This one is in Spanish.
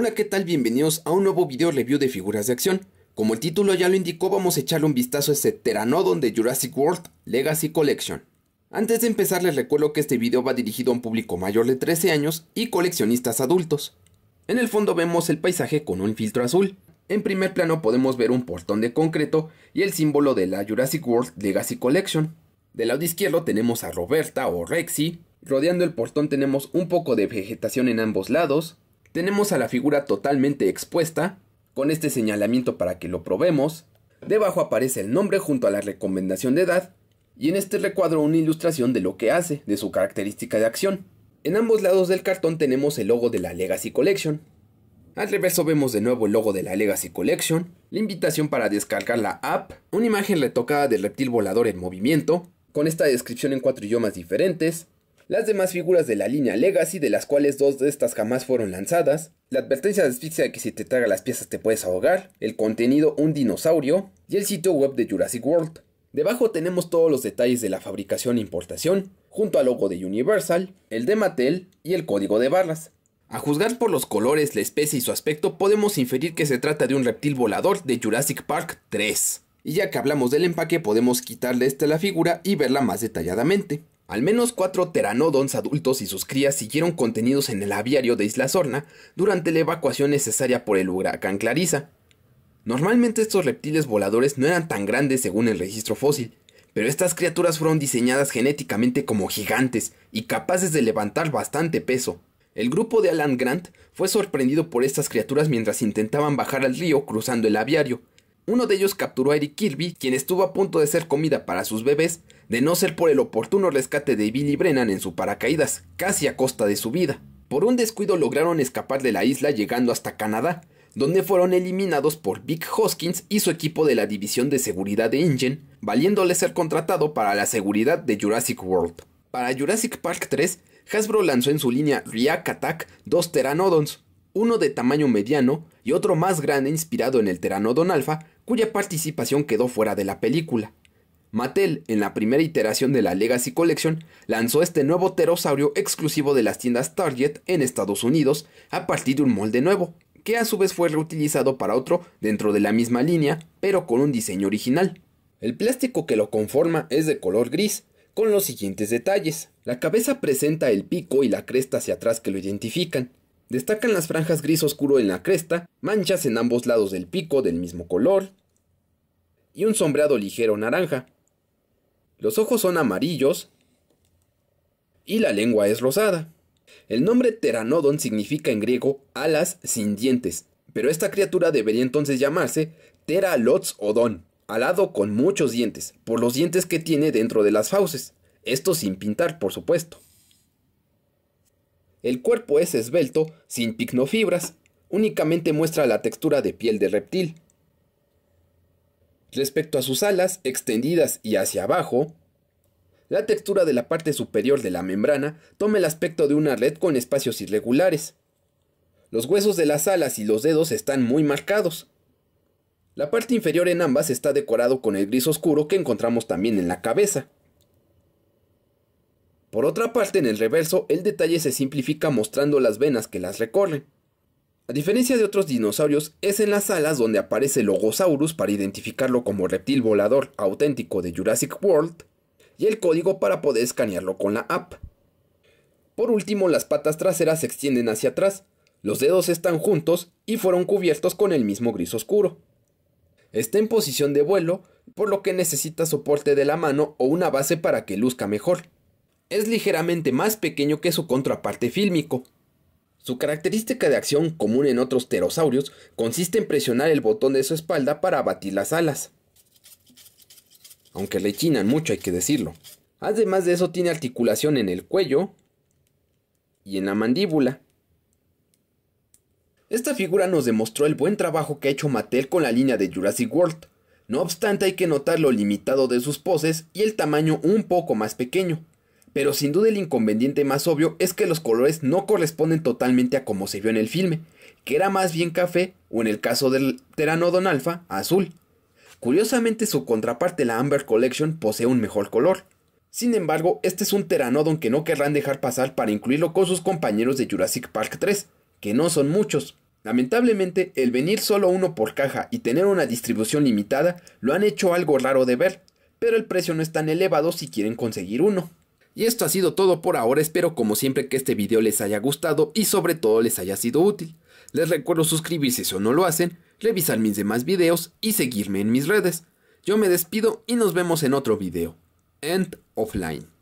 Hola, ¿qué tal? Bienvenidos a un nuevo video review de figuras de acción. Como el título ya lo indicó, vamos a echarle un vistazo a este Pteranodon de Jurassic World Legacy Collection. Antes de empezar les recuerdo que este video va dirigido a un público mayor de 13 años y coleccionistas adultos. En el fondo vemos el paisaje con un filtro azul. En primer plano podemos ver un portón de concreto y el símbolo de la Jurassic World Legacy Collection. Del lado izquierdo tenemos a Roberta o Rexy. Rodeando el portón tenemos un poco de vegetación en ambos lados. Tenemos a la figura totalmente expuesta, con este señalamiento para que lo probemos. Debajo aparece el nombre junto a la recomendación de edad, y en este recuadro una ilustración de lo que hace, de su característica de acción. En ambos lados del cartón tenemos el logo de la Legacy Collection. Al reverso vemos de nuevo el logo de la Legacy Collection, la invitación para descargar la app, una imagen retocada del reptil volador en movimiento, con esta descripción en cuatro idiomas diferentes, las demás figuras de la línea Legacy, de las cuales dos de estas jamás fueron lanzadas, la advertencia de asfixia de que si te traga las piezas te puedes ahogar, el contenido un dinosaurio y el sitio web de Jurassic World. Debajo tenemos todos los detalles de la fabricación e importación, junto al logo de Universal, el de Mattel y el código de barras. A juzgar por los colores, la especie y su aspecto, podemos inferir que se trata de un reptil volador de Jurassic Park 3. Y ya que hablamos del empaque, podemos quitarle esta a la figura y verla más detalladamente. Al menos cuatro pteranodons adultos y sus crías siguieron contenidos en el aviario de Isla Sorna durante la evacuación necesaria por el huracán Clarissa. Normalmente estos reptiles voladores no eran tan grandes según el registro fósil, pero estas criaturas fueron diseñadas genéticamente como gigantes y capaces de levantar bastante peso. El grupo de Alan Grant fue sorprendido por estas criaturas mientras intentaban bajar al río cruzando el aviario, uno de ellos capturó a Eric Kirby, quien estuvo a punto de ser comida para sus bebés, de no ser por el oportuno rescate de Billy Brennan en su paracaídas, casi a costa de su vida. Por un descuido lograron escapar de la isla llegando hasta Canadá, donde fueron eliminados por Vic Hoskins y su equipo de la División de Seguridad de Ingen, valiéndole ser contratado para la seguridad de Jurassic World. Para Jurassic Park 3, Hasbro lanzó en su línea React Attack dos Pteranodons, uno de tamaño mediano y otro más grande inspirado en el Pteranodon Alpha, cuya participación quedó fuera de la película. Mattel, en la primera iteración de la Legacy Collection, lanzó este nuevo pterosaurio exclusivo de las tiendas Target en Estados Unidos a partir de un molde nuevo, que a su vez fue reutilizado para otro dentro de la misma línea, pero con un diseño original. El plástico que lo conforma es de color gris, con los siguientes detalles. La cabeza presenta el pico y la cresta hacia atrás que lo identifican. Destacan las franjas gris oscuro en la cresta, manchas en ambos lados del pico del mismo color y un sombreado ligero naranja. Los ojos son amarillos y la lengua es rosada. El nombre Pteranodon significa en griego alas sin dientes, pero esta criatura debería entonces llamarse Teralotsodon, alado con muchos dientes, por los dientes que tiene dentro de las fauces, esto sin pintar, por supuesto. El cuerpo es esbelto, sin picnofibras, únicamente muestra la textura de piel de reptil. Respecto a sus alas, extendidas y hacia abajo, la textura de la parte superior de la membrana toma el aspecto de una red con espacios irregulares. Los huesos de las alas y los dedos están muy marcados. La parte inferior en ambas está decorado con el gris oscuro que encontramos también en la cabeza. Por otra parte, en el reverso, el detalle se simplifica mostrando las venas que las recorren. A diferencia de otros dinosaurios, es en las alas donde aparece Logosaurus para identificarlo como reptil volador auténtico de Jurassic World y el código para poder escanearlo con la app. Por último, las patas traseras se extienden hacia atrás, los dedos están juntos y fueron cubiertos con el mismo gris oscuro. Está en posición de vuelo, por lo que necesita soporte de la mano o una base para que luzca mejor es ligeramente más pequeño que su contraparte fílmico. Su característica de acción común en otros pterosaurios consiste en presionar el botón de su espalda para abatir las alas. Aunque rechinan mucho hay que decirlo. Además de eso tiene articulación en el cuello y en la mandíbula. Esta figura nos demostró el buen trabajo que ha hecho Mattel con la línea de Jurassic World. No obstante hay que notar lo limitado de sus poses y el tamaño un poco más pequeño pero sin duda el inconveniente más obvio es que los colores no corresponden totalmente a como se vio en el filme, que era más bien café o en el caso del Pteranodon alfa, azul. Curiosamente su contraparte la Amber Collection posee un mejor color. Sin embargo, este es un Pteranodon que no querrán dejar pasar para incluirlo con sus compañeros de Jurassic Park 3, que no son muchos. Lamentablemente, el venir solo uno por caja y tener una distribución limitada lo han hecho algo raro de ver, pero el precio no es tan elevado si quieren conseguir uno. Y esto ha sido todo por ahora, espero como siempre que este video les haya gustado y sobre todo les haya sido útil. Les recuerdo suscribirse si no lo hacen, revisar mis demás videos y seguirme en mis redes. Yo me despido y nos vemos en otro video. End offline.